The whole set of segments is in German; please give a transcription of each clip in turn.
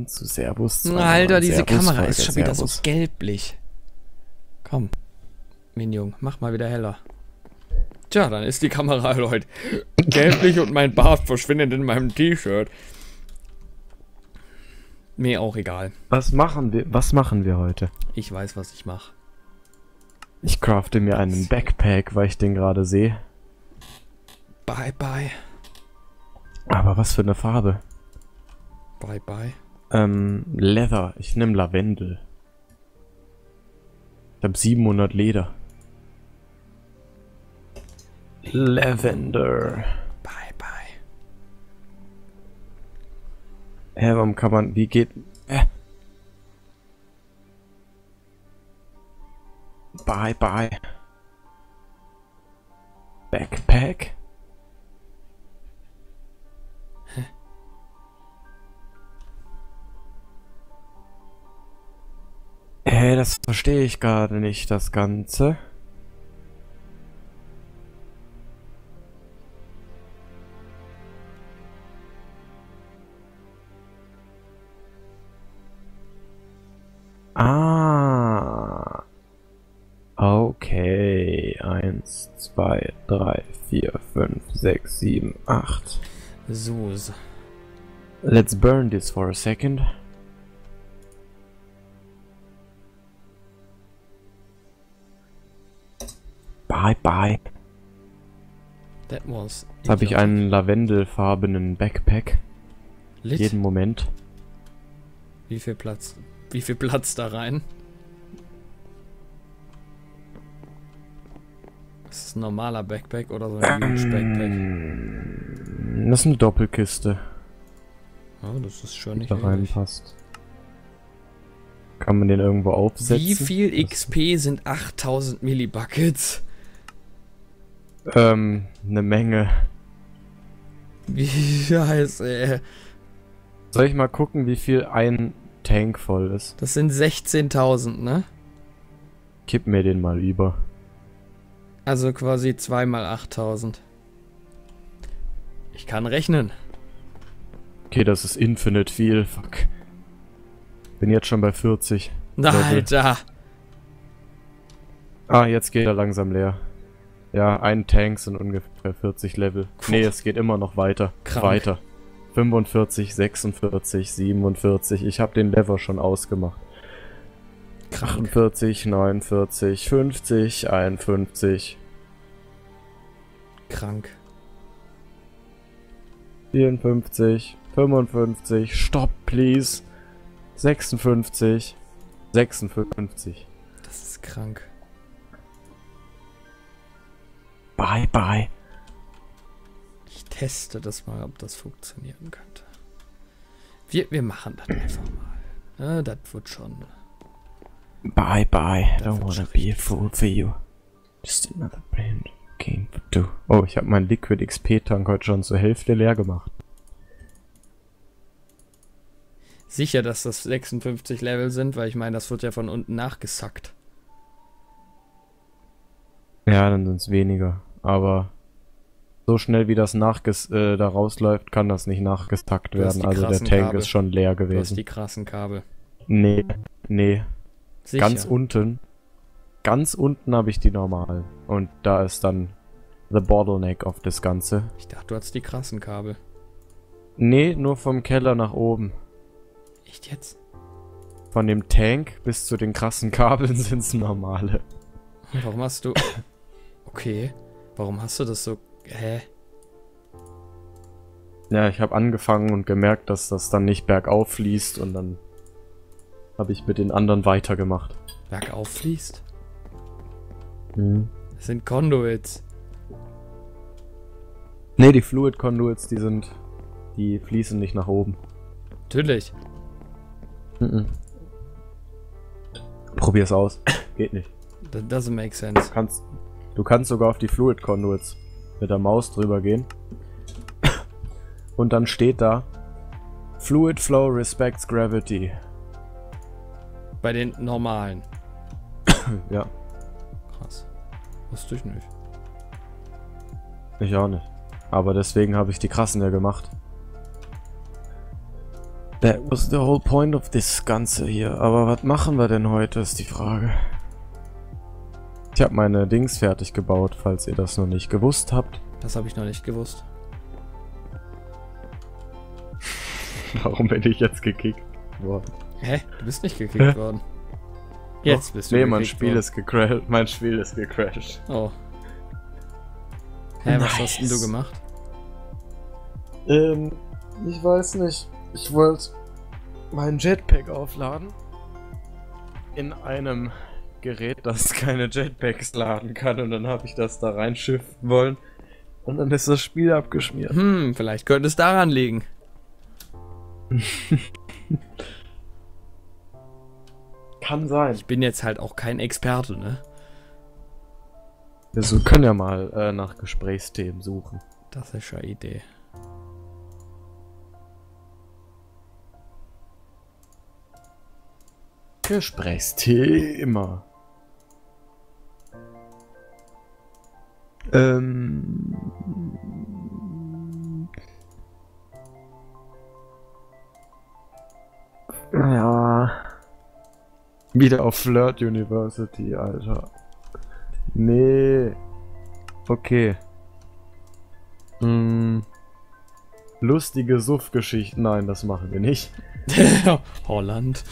willkommen zu Servus. zu Alter, diese Kamera Servus-Folge. ist schon wieder so Servus. gelblich. Komm. Minion, mach mal wieder heller. Tja, dann ist die Kamera heute gelblich und mein Bart verschwindet in meinem T-Shirt. Mir auch egal. Was machen wir, was machen wir heute? Ich weiß, was ich mache. Ich crafte mir einen Backpack, weil ich den gerade sehe. Bye, bye. Aber was für eine Farbe? Bye, bye. Ähm, Leather. Ich nehme Lavendel. Ich habe 700 Leder. Lavender. Bye, bye. Hä, warum kann man, wie geht, äh. Bye, bye. Backpack? Das verstehe ich gerade nicht, das Ganze. Ah. Okay. Eins, zwei, drei, vier, fünf, sechs, sieben, acht. So, so. Let's burn this for a second. Bye bye. That was. Jetzt habe ich einen lavendelfarbenen Backpack. Lit. Jeden Moment. Wie viel Platz? Wie viel Platz da rein? Ist das ein normaler Backpack oder so ein Huge Backpack? Ähm, Das ist eine Doppelkiste, Oh, das ist schon nicht da reinpasst. Kann man den irgendwo aufsetzen? Wie viel XP sind 8000 Millibuckets? Ähm, eine Menge. Wie heißt ey. Soll ich mal gucken, wie viel ein Tank voll ist? Das sind 16.000, ne? Kipp mir den mal über. Also quasi 2 mal 8000. Ich kann rechnen. Okay, das ist infinite viel. Fuck. Bin jetzt schon bei 40. Level. Alter. Ah, jetzt geht er langsam leer. Ja, ein Tank sind ungefähr 40 Level. Puh. Nee, es geht immer noch weiter. Krank. Weiter. 45, 46, 47. Ich habe den Lever schon ausgemacht. Krank. 48, 49, 50, 51, Krank. 54, 55. Stopp, please. 56, 56. Das ist krank. Bye, bye. Ich teste das mal, ob das funktionieren könnte. Wir, wir machen das einfach mal. Ja, das wird schon. Bye, bye. Das Don't wanna be a fool for you. Just another brand game for two. Oh, ich habe meinen Liquid XP Tank heute schon zur Hälfte leer gemacht. Sicher, dass das 56 Level sind, weil ich meine, das wird ja von unten nachgesackt. Ja, dann sind's weniger. Aber so schnell wie das nachges äh, da rausläuft, kann das nicht nachgestackt werden. Also der Tank Kabel. ist schon leer Du hast gewesen. die krassen Kabel. Nee, nee. Sicher. Ganz unten. Ganz unten habe ich die normalen. Und da ist dann the bottleneck of das Ganze. ich dachte, du hast die krassen Kabel. Nee, nur vom Keller nach oben. Echt jetzt? Von dem Tank bis zu den krassen Kabeln sind's normale. Warum hast du. Okay. Warum hast du das so. Hä? Ja, ich habe angefangen und gemerkt, dass das dann nicht bergauf fließt und dann habe ich mit den anderen weitergemacht. Bergauf fließt? Mhm. Das sind Conduits. Nee, die Fluid Conduits, die sind. Die fließen nicht nach oben. Natürlich. Mhm. Probier's aus. Geht nicht. That doesn't make sense. Kannst, du kannst sogar auf die Fluid Conduits mit der Maus drüber gehen. Und dann steht da Fluid Flow respects gravity. Bei den normalen. Ja, Krass. Wusste ich nicht. ich auch nicht. Aber deswegen habe ich die krassen ja gemacht. That was the whole point of this Ganze hier. Aber was machen wir denn heute, ist die Frage. Ich habe meine Dings fertig gebaut, falls ihr das noch nicht gewusst habt. Das habe ich noch nicht gewusst. Warum bin ich jetzt gekickt worden? Hä? Du bist nicht gekickt worden. Jetzt bist du Nee, mein Spiel worden. ist gecrashed. Mein Spiel ist gecrashed. Oh. Hä, was Nice. hast denn du gemacht? Ähm, ich weiß nicht. Ich wollte meinen Jetpack aufladen. In einem Gerät, das keine Jetpacks laden kann. Und dann habe ich das da reinschiffen wollen. Und dann ist das Spiel abgeschmiert. Hm, vielleicht könnte es daran liegen. Kann sein. Ich bin jetzt halt auch kein Experte, ne? Wir so- können ja mal äh, nach Gesprächsthemen suchen. Das ist eine Idee. Gesprächsthema. Ähm. Ja. Wieder auf Flirt University, Alter. Nee. Okay. Hm. Lustige Suff-Geschichten. Nein, das machen wir nicht. Holland.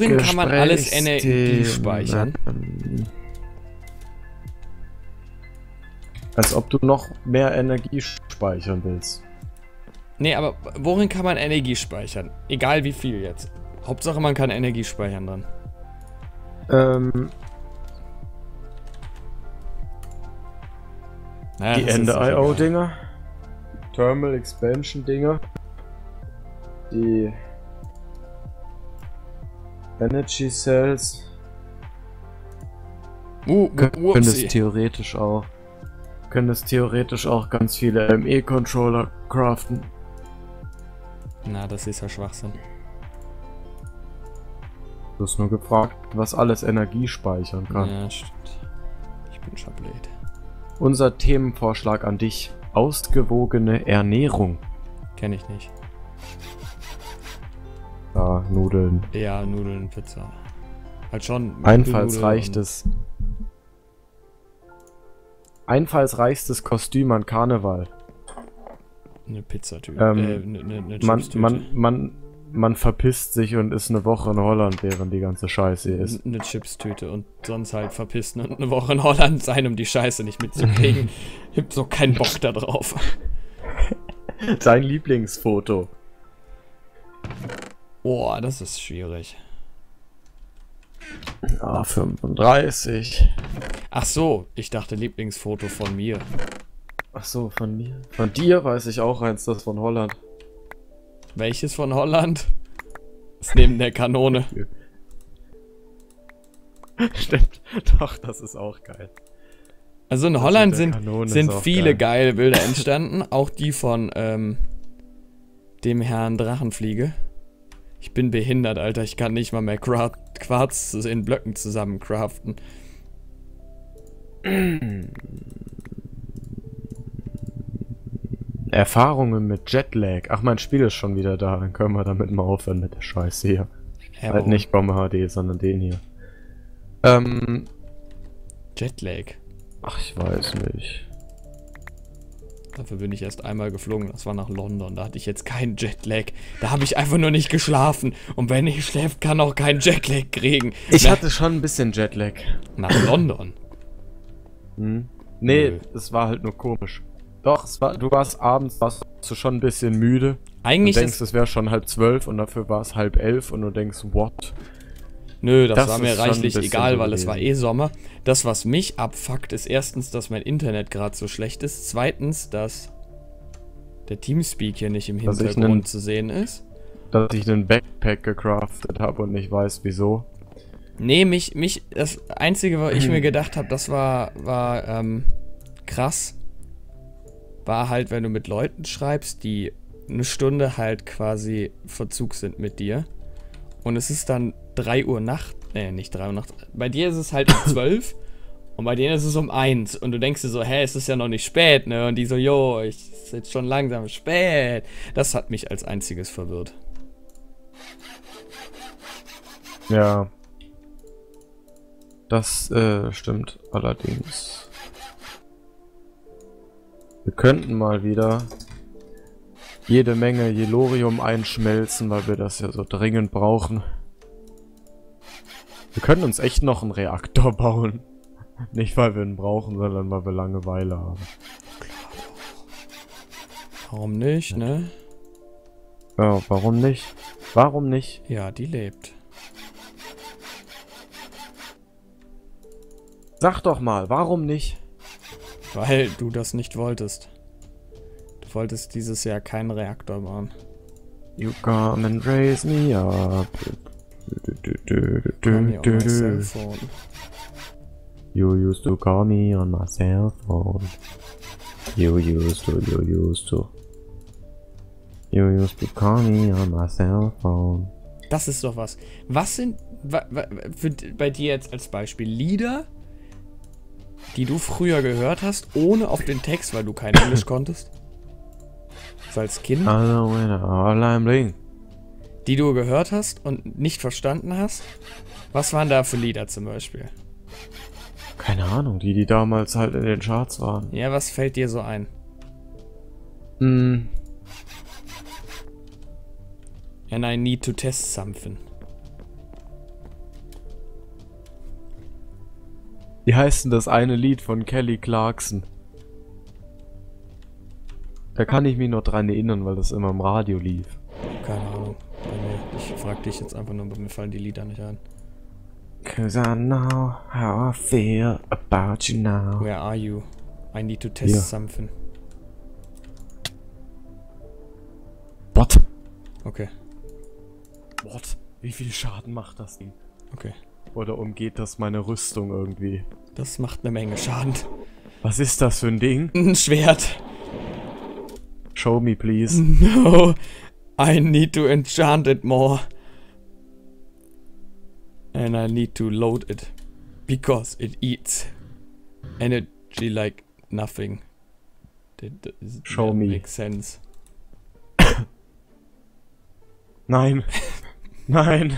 Worin kann man alles Energie speichern? Als ob du noch mehr Energie speichern willst. Nee, aber worin kann man Energie speichern? Egal wie viel jetzt. Hauptsache man kann Energie speichern dann. Ähm, Naja, die. Ende-IO-Dinger. Thermal Expansion-Dinger. Die Energy Cells. Uh, Können uh, es upsie. theoretisch auch. Können es theoretisch auch ganz viele ME-Controller craften. Na, das ist ja Schwachsinn. Du hast nur gefragt, was alles Energie speichern kann. Ja, stimmt. Ich bin schon blöd. Unser Themenvorschlag an dich. Ausgewogene Ernährung. Kenn ich nicht. Ja, Nudeln. Ja, Nudeln, Pizza. Halt schon. Einfallsreichstes. Einfallsreichstes Kostüm an Karneval. Eine Pizzatüte. Ähm, äh, eine, eine, eine Man, man, man, man verpisst sich und ist eine Woche in Holland, während die ganze Scheiße ist. Eine Chipstüte und sonst halt verpissen und eine Woche in Holland sein, um die Scheiße nicht mitzukriegen. ich hab so keinen Bock da drauf. Dein Lieblingsfoto. Boah, das ist schwierig. Ja, 35. Ach so, ich dachte Lieblingsfoto von mir. Ach so, von mir. Von dir weiß ich auch eins, das von Holland. Welches von Holland? Ist neben der Kanone. Stimmt. Doch, das ist auch geil. Also in Das Holland sind, sind viele geil. geile Bilder entstanden. Auch die von ähm, dem Herrn Drachenfliege. Ich bin behindert, Alter. Ich kann nicht mal mehr Qua- Quarz in Blöcken zusammen craften. Erfahrungen mit Jetlag. Ach, mein Spiel ist schon wieder da. Dann können wir damit mal aufhören mit der Scheiße hier. Ja, halt nicht Bombe HD, sondern den hier. Ähm, Jetlag. ach, ich weiß nicht. Dafür bin ich erst einmal geflogen. Das war nach London. Da hatte ich jetzt keinen Jetlag. Da habe ich einfach nur nicht geschlafen. Und wenn ich schläft, kann auch keinen Jetlag kriegen. Ich Na- hatte schon ein bisschen Jetlag. nach London. Hm? Nee, Nö. es war halt nur komisch. Doch, es war, du warst abends, warst du schon ein bisschen müde. Eigentlich du denkst, es wäre schon halb zwölf und dafür war es halb elf und du denkst, what? Nö, das, das war mir reichlich egal, weil es war eh Sommer. Das, was mich abfuckt, ist erstens, dass mein Internet gerade so schlecht ist. Zweitens, dass der Teamspeak hier nicht im Hintergrund nen- zu sehen ist. Dass ich einen Backpack gecraftet habe und nicht weiß, wieso. Nee, mich, mich, das Einzige, was ich mir gedacht habe, das war, war ähm, krass. War halt, wenn du mit Leuten schreibst, die eine Stunde halt quasi Verzug sind mit dir. Und es ist dann 3 Uhr Nacht. Nee, nicht 3 Uhr Nacht. Bei dir ist es halt um 12 und bei denen ist es um 1. Und du denkst dir so, hä, es ist ja noch nicht spät, ne? Und die so, jo, ich ist jetzt schon langsam spät. Das hat mich als einziges verwirrt. Ja. Das äh, stimmt allerdings. Wir könnten mal wieder jede Menge Jelorium einschmelzen, weil wir das ja so dringend brauchen. Wir können uns echt noch einen Reaktor bauen. Nicht, weil wir ihn brauchen, sondern weil wir Langeweile haben. Warum nicht, ne? Ja, warum nicht? Warum nicht? Ja, die lebt. Sag doch mal, warum nicht? Weil du das nicht wolltest. Du wolltest dieses Jahr keinen Reaktor bauen. You come and raise me up. You used to call me on my cell phone. You used to, you used to. You used to call me on my cell phone. Das ist doch was. Was sind wa, wa, für, bei dir jetzt als Beispiel Lieder, die du früher gehört hast, ohne auf den Text, weil du kein Englisch konntest? So als Kind? Hello, all I'm bling. Die du gehört hast und nicht verstanden hast? Was waren da für Lieder zum Beispiel? Keine Ahnung, die, die damals halt in den Charts waren. Ja, was fällt dir so ein? Hm, And I need to test something. wie heißt denn das eine Lied von Kelly Clarkson? Da kann ich mich noch dran erinnern, weil das immer im Radio lief. Frag dich jetzt einfach nur, aber mir fallen die Lieder nicht ein. Cause I know how I feel about you now. Where are you? I need to test Hier. something. What? Okay, What? Wie viel Schaden macht das Ding? okay. Oder umgeht das meine Rüstung irgendwie? Das macht eine Menge Schaden. Was ist das für ein Ding? Ein Schwert. Show me, please. No. I need to enchant it more. And I need to load it. Because it eats energy like nothing. That does Show not me. Make sense. Nein. Nein.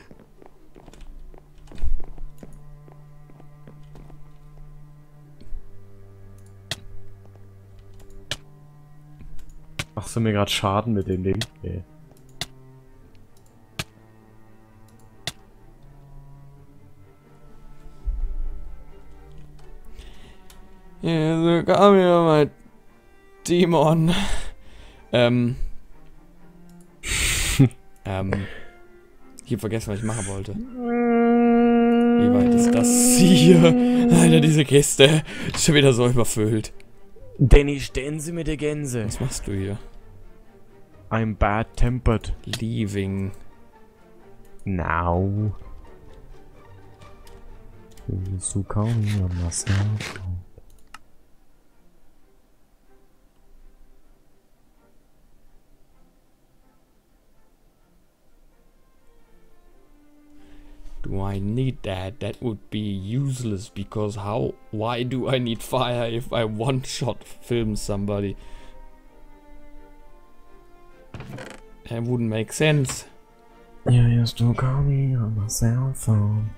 Machst du mir gerade Schaden mit dem Ding? Nee. Yeah, so come here, my Demon. Ähm. ähm. Ich hab vergessen, was ich machen wollte. Wie weit ist das hier? Alter, diese Kiste. Ist schon wieder so überfüllt. Danny, stehen Sie mit der Gänse. Was machst du hier? I'm bad tempered. Leaving. Now. So call Do I need that? That would be useless because how? Why do I need fire if I one shot film somebody? That wouldn't make sense. You used to call me on my cell phone.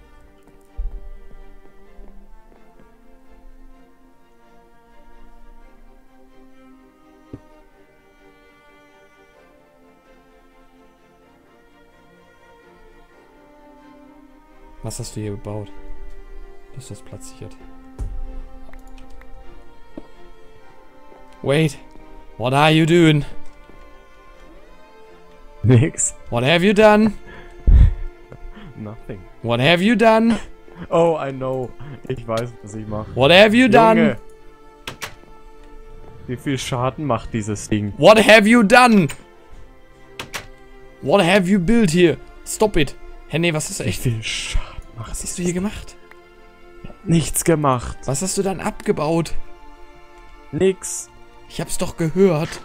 Was hast du hier gebaut? Ist das platziert. Wait. What are you doing? Nix. What have you done? Nothing. What have you done? Oh, I know. Ich weiß, was ich mache. What have you done? Junge. Wie viel Schaden macht dieses Ding? What have you done? What have you built here? Stop it. Hä, nee, was hast du Wie echt? viel Schaden macht Was hast du hier gemacht? Nichts gemacht. Was hast du dann abgebaut? Nix. Ich hab's doch gehört.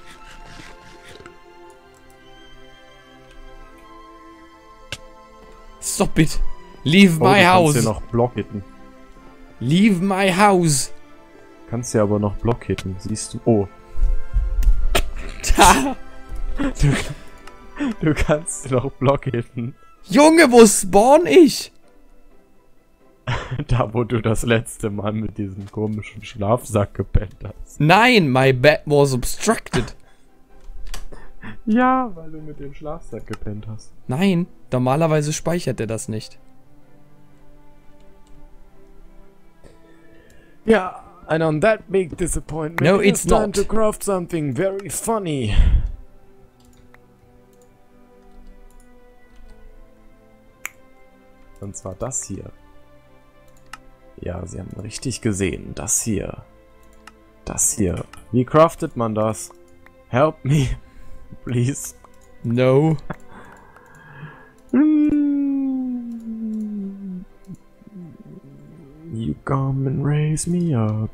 Stop it. Leave Oh, my du house. kannst hier noch Block hitten. Leave my house. Kannst hier aber noch Block hitten, siehst du. Oh. Da. Du, du kannst noch Block hitten. Junge, wo spawn ich? Da, wo du das letzte Mal mit diesem komischen Schlafsack gepennt hast. Nein, my bed was obstructed. Ja, weil du mit dem Schlafsack gepennt hast. Nein, normalerweise speichert er das nicht. Ja, and on that big disappointment, No, it is it's time not. to craft something very funny. Und zwar das hier. Ja, Sie haben richtig gesehen. Das hier. Das hier. Wie craftet man das? Help me, please. No. You come and raise me up.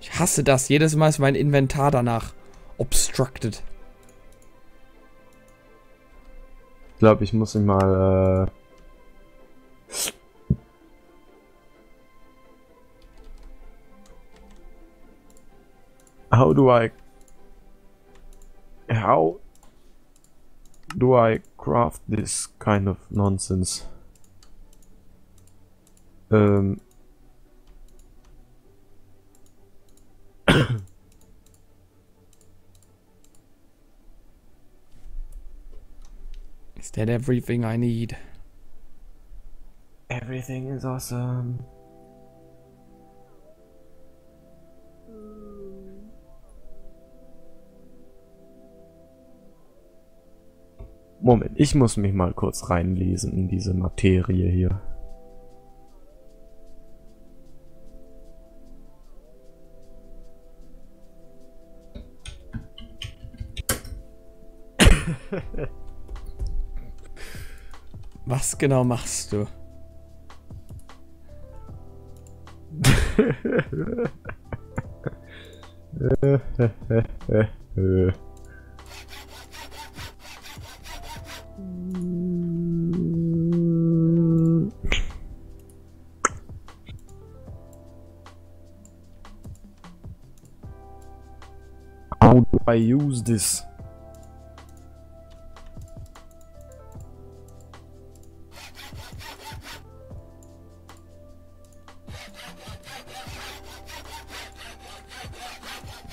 Ich hasse das. Jedes Mal ist mein Inventar danach obstructed. Ich glaube, ich muss mich mal. Äh How do I. How do I craft this kind of nonsense? Ähm. Is that everything I need? Everything is awesome. Moment, ich muss mich mal kurz reinlesen in diese Materie hier. Was genau machst du? I use this?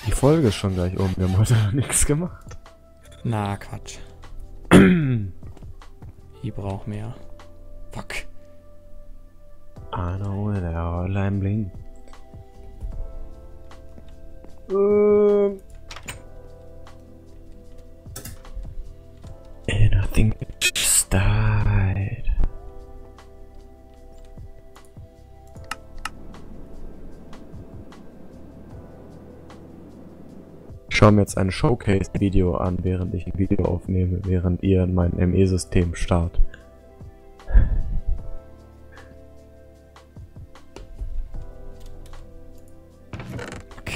Die Folge ist schon gleich um. Wir haben heute noch nichts gemacht. Na, Quatsch. ich brauch mehr. Fuck. I know all I'm bling. Ähm. Schaue jetzt ein Showcase-Video an, während ich ein Video aufnehme, während ihr in mein ME-System starrt. Fuck.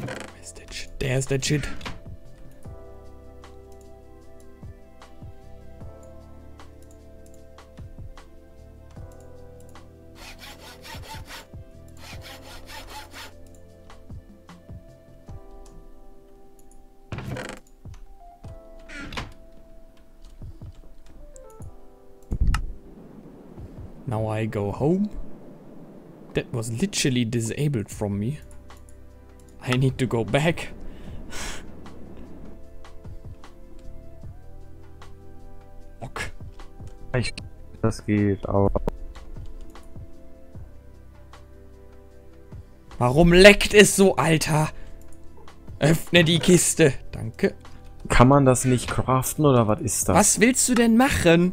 Where is that shit? There's that shit. Go home. That was literally disabled from me. I need to go back. Ok. Ich das geht, aber Warum leckt es so, Alter? Öffne die Kiste. Danke. kann man das nicht craften oder was ist das? Was willst du denn machen?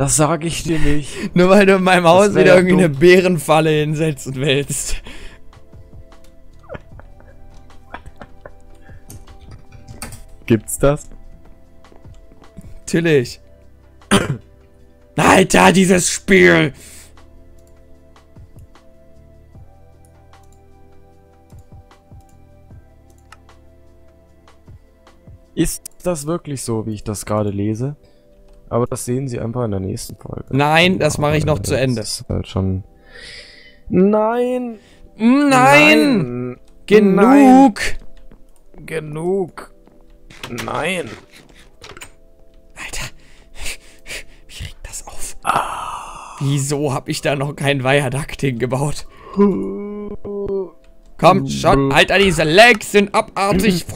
Das sage ich dir nicht. Nur weil du in meinem Haus wieder ja irgendwie eine dumm. Bärenfalle hinsetzen willst. Gibt's das? Natürlich. Alter, dieses Spiel! Ist das wirklich so, wie ich das gerade lese? Aber das sehen Sie einfach in der nächsten Folge. Nein, das mache ich noch Ja, zu Ende. Das ist halt schon. Nein! Nein! Nein! Genug! Nein. Genug! Nein! Alter, wie regt das auf? Wieso habe ich da noch kein Viaduct hingebaut? Kommt schon, Alter, diese Legs sind abartig.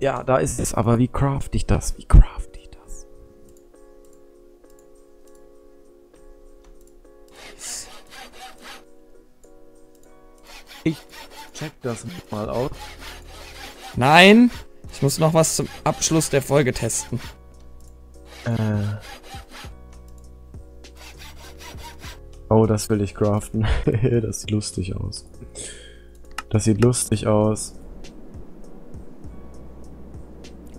Ja, da ist es. Aber wie craft ich das? Wie craft ich das? Ich check das mal aus. Nein, ich muss noch was zum Abschluss der Folge testen. Äh. Oh, das will ich craften. das sieht lustig aus. Das sieht lustig aus.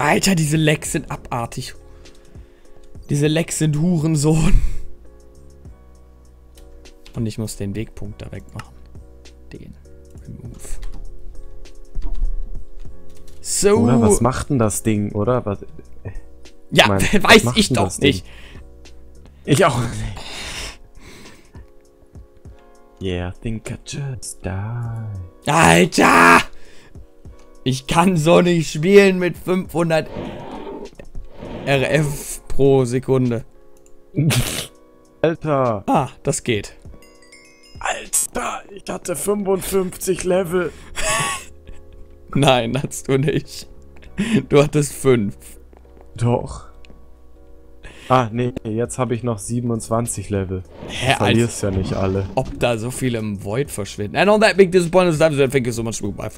Alter, diese Lecks sind abartig. Diese Lecks sind Hurensohn. Und ich muss den Wegpunkt da wegmachen. Den. Remove. So. Oder was macht denn das Ding, oder? Was, ja, mein, was weiß ich doch nicht. Ich auch nicht. Yeah, I think I just die. Alter! Ich kann so nicht spielen mit 500 RF pro Sekunde. Alter! Ah, das geht. Alter! Ich hatte 55 Level! Nein, hast du nicht. Du hattest 5. Doch. Ah, nee, jetzt habe ich noch 27 Level. Hä, Du verlierst ja nicht alle. ob da so viele im Void verschwinden. And on that big disappointing time, thank you so much. Bye.